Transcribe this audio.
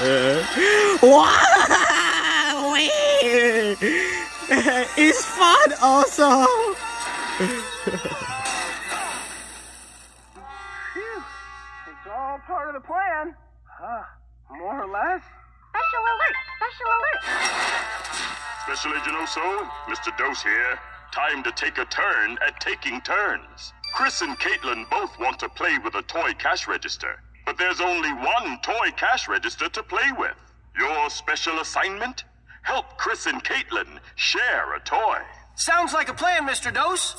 wow! It's fun also. Phew. It's all part of the plan. Huh. More or less. Special alert! Special alert! Special Agent Oso, Mr. Dose here. Time to take a turn at taking turns. Chris and Caitlin both want to play with a toy cash register, but there's only one toy cash register to play with. Your special assignment? Help Chris and Caitlin share a toy. Sounds like a plan, Mr. Dose.